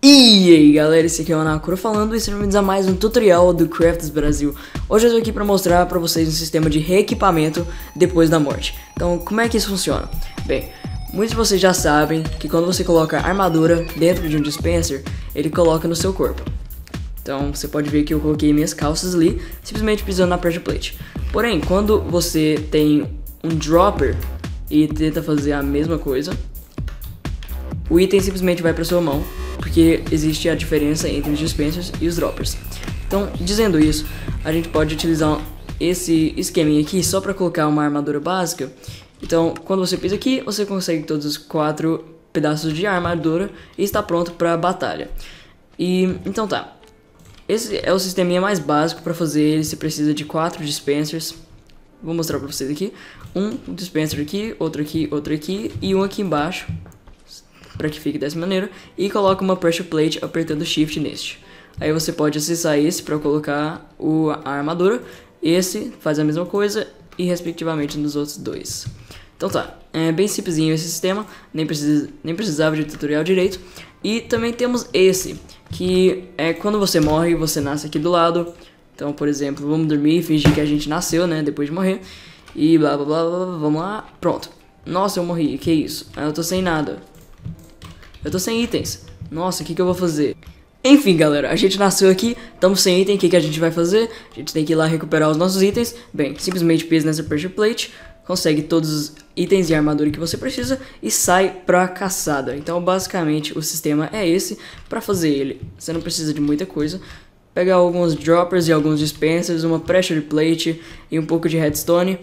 E aí galera, esse aqui é o Anakura falando e sejam bem-vindos a mais um tutorial do Crafts Brasil. Hoje eu tô aqui pra mostrar pra vocês um sistema de reequipamento depois da morte. Então, como é que isso funciona? Bem, muitos de vocês já sabem que quando você coloca armadura dentro de um dispenser Ele coloca no seu corpo. Então, você pode ver que eu coloquei minhas calças ali, simplesmente pisando na pressure plate. Porém, quando você tem um dropper e tenta fazer a mesma coisa o item simplesmente vai para sua mão porque existe a diferença entre os dispensers e os droppers. Então, dizendo isso, a gente pode utilizar esse esqueminha aqui só para colocar uma armadura básica. Então, quando você pisa aqui, você consegue todos os quatro pedaços de armadura e está pronto para a batalha. E então tá. Esse é o sisteminha mais básico para fazer ele. Você precisa de quatro dispensers. Vou mostrar para vocês aqui. Um dispenser aqui, outro aqui, outro aqui e um aqui embaixo para que fique dessa maneira, e coloca uma pressure plate apertando shift neste. Aí você pode acessar esse para colocar o, a armadura, esse faz a mesma coisa e respectivamente nos outros dois. Então tá, é bem simplesinho esse sistema, nem, precisa, nem precisava de tutorial direito. E também temos esse, que é quando você morre, você nasce aqui do lado. Então, por exemplo, vamos dormir e fingir que a gente nasceu, né, depois de morrer. E blá blá blá blá, vamos lá, pronto. Nossa, eu morri, que isso? Eu tô sem nada. Eu tô sem itens. Nossa, o que, que eu vou fazer? Enfim, galera, a gente nasceu aqui, estamos sem item, o que, que a gente vai fazer? A gente tem que ir lá recuperar os nossos itens. Bem, simplesmente pisa nessa pressure plate, consegue todos os itens e armadura que você precisa e sai pra caçada. Então, basicamente, o sistema é esse para fazer ele. Você não precisa de muita coisa. Pegar alguns droppers e alguns dispensers, uma pressure plate e um pouco de redstone.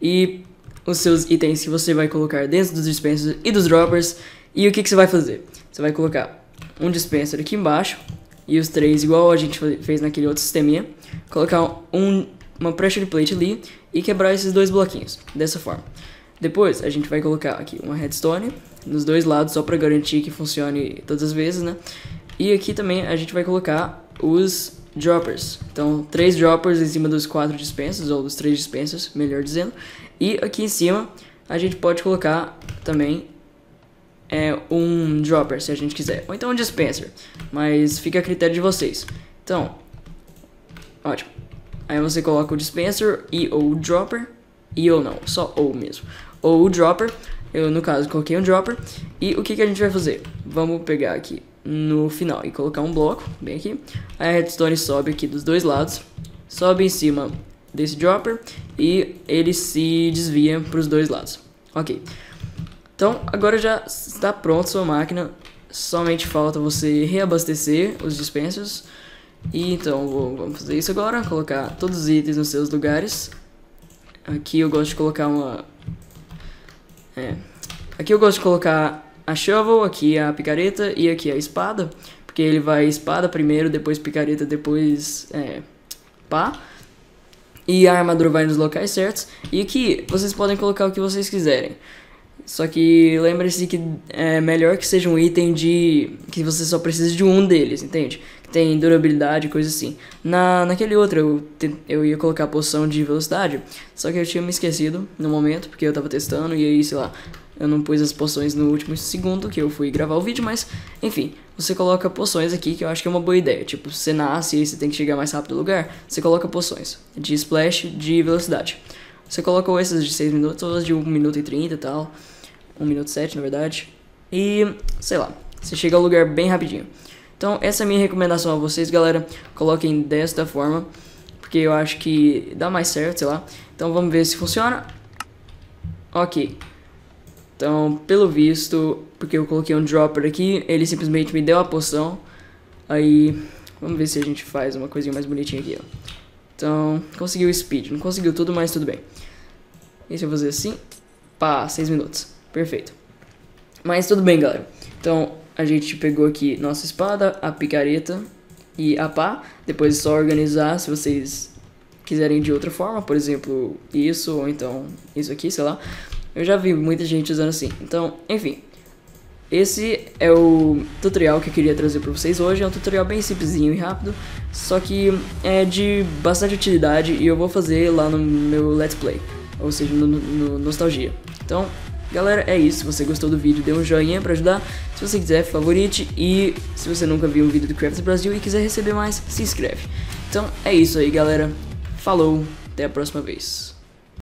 E os seus itens que você vai colocar dentro dos dispensers e dos droppers e o que, que você vai fazer? Você vai colocar um dispenser aqui embaixo e os três igual a gente fez naquele outro sisteminha. Colocar um, uma pressure plate ali e quebrar esses dois bloquinhos, dessa forma. Depois a gente vai colocar aqui uma redstone nos dois lados só para garantir que funcione todas as vezes, né? E aqui também a gente vai colocar os droppers. Então, três droppers em cima dos quatro dispensers, ou dos três dispensers, melhor dizendo. E aqui em cima a gente pode colocar também um dropper, se a gente quiser. Ou então um dispenser. Mas fica a critério de vocês. Então, ótimo. Aí você coloca o dispenser e ou o dropper. E ou não, só ou mesmo. Ou o dropper. Eu, no caso, coloquei um dropper. E o que, que a gente vai fazer? Vamos pegar aqui no final e colocar um bloco, bem aqui. Aí a redstone sobe aqui dos dois lados. Sobe em cima desse dropper. E ele se desvia para os dois lados. Ok. Então, agora já está pronto sua máquina. Somente falta você reabastecer os dispensers. E então, vamos fazer isso agora. Colocar todos os itens nos seus lugares. Aqui eu gosto de colocar uma... É. Aqui eu gosto de colocar a shovel, aqui a picareta e aqui a espada. Porque ele vai espada primeiro, depois picareta, depois é, pá. E a armadura vai nos locais certos. E aqui vocês podem colocar o que vocês quiserem. Só que lembre-se que é melhor que seja um item de. que você só precisa de um deles, entende? Que tem durabilidade, coisa assim. Na, naquele outro eu, te, eu ia colocar a poção de velocidade, só que eu tinha me esquecido no momento, porque eu tava testando e aí, sei lá, eu não pus as poções no último segundo que eu fui gravar o vídeo, mas enfim, você coloca poções aqui que eu acho que é uma boa ideia. Tipo, você nasce e você tem que chegar mais rápido no lugar, você coloca poções de splash de velocidade. Você colocou essas de 6 minutos, ou de 1 minuto e 30 e tal. 1 minuto 7, na verdade. E, sei lá, você chega ao lugar bem rapidinho. Então, essa é a minha recomendação a vocês, galera. Coloquem desta forma, porque eu acho que dá mais certo, sei lá. Então, vamos ver se funciona. Ok. Então, pelo visto, porque eu coloquei um dropper aqui, ele simplesmente me deu a poção. Aí, vamos ver se a gente faz uma coisinha mais bonitinha aqui, ó. Então, conseguiu o speed. Não conseguiu tudo, mas tudo bem. Se eu fazer assim? Pá, 6 minutos. Perfeito. Mas tudo bem, galera. Então, a gente pegou aqui nossa espada, a picareta e a pá. Depois é só organizar se vocês quiserem de outra forma. Por exemplo, isso ou então isso aqui, sei lá. Eu já vi muita gente usando assim. Então, enfim. Esse é o tutorial que eu queria trazer para vocês hoje. É um tutorial bem simplesinho e rápido, só que é de bastante utilidade e eu vou fazer lá no meu Let's Play, ou seja, no, no Nostalgia. Então, Galera, é isso. Se você gostou do vídeo, dê um joinha pra ajudar. Se você quiser, favorite. E se você nunca viu um vídeo do Crafts Brasil e quiser receber mais, se inscreve. Então é isso aí, galera. Falou, até a próxima vez.